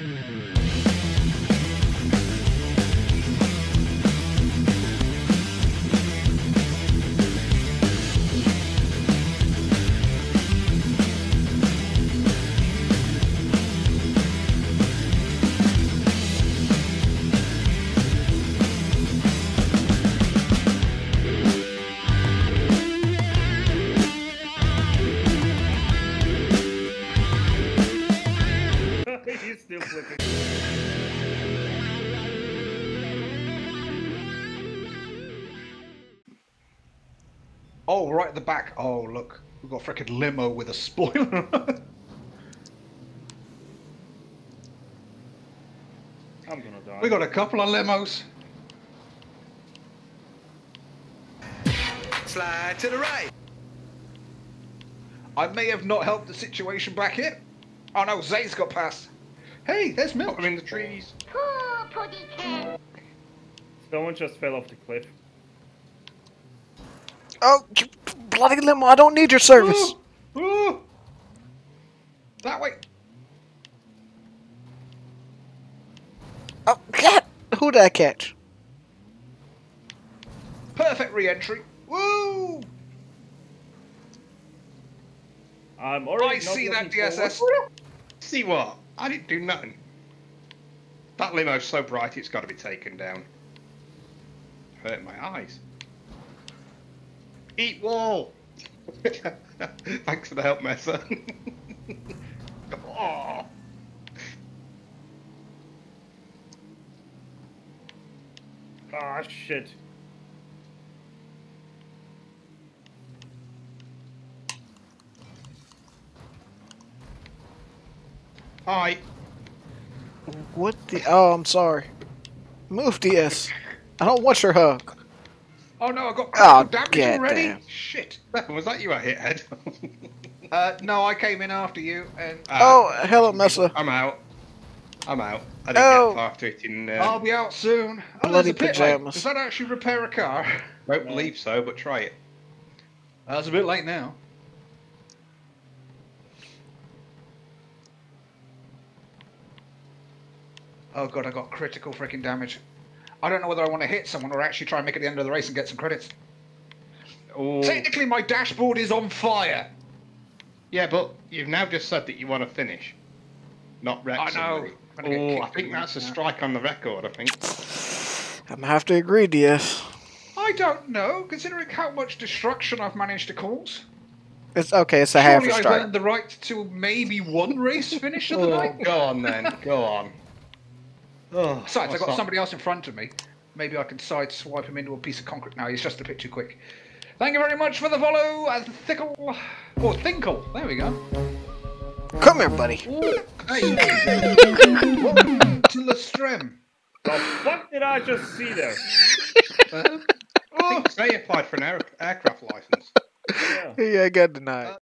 He's Oh, right at the back. Oh, look. We've got a freaking limo with a spoiler. I'm gonna die. we got a couple of limos. Slide to the right. I may have not helped the situation back here. Oh no, Zay's got past. Hey, there's milk. I'm in the trees. Oh, Poor puddy cat. Someone just fell off the cliff. Oh, you bloody limo! I don't need your service. Ooh, ooh. That way. Oh, God. Who did I catch? Perfect re-entry. Woo! I'm already I not see that looking forward- DSS. See what? I didn't do nothing. That limo's so bright it's got to be taken down. Hurt my eyes. Eat wall. Thanks for the help, Messa. oh. Ah, shit. Hi. What the? Oh, I'm sorry. Move, DS. I don't want your hug. Oh no, I got Oh, damage already. damn. Shit. Was that you I hit head? Uh, no, I came in after you, and Oh, hello, Messa. I'm out. I'm out. I didn't Oh. get far to it in. I'll Um, be out soon. Oh, Bloody a pit pajamas. Does that actually repair a car? don't believe so, but try it. That's a bit late now. Oh god, I got critical freaking damage. I don't know whether I want to hit someone or actually try and make it the end of the race and get some credits. Oh. Technically, my dashboard is on fire. Yeah, but you've now just said that you want to finish, not wreck I know. somebody. I'm gonna get Oh, I think that's a strike on the record. I think. I'm have to agree, DS. I don't know, considering how much destruction I've managed to cause. It's okay. It's a half Surely a I've strike. earned the right to maybe one race finish of the Oh, night. go on then. Go on. Oh, Besides, I've got that? somebody else in front of me. Maybe I can side swipe him into a piece of concrete. No, he's just a bit too quick. Thank you very much for the follow, uh, Thickle. Or Thinkle. There we go. Come here, buddy. Ooh, hey. Welcome to Lestrem. The fuck did I just see there? I think Zay applied for an air- aircraft license. Yeah. Yeah, I got denied.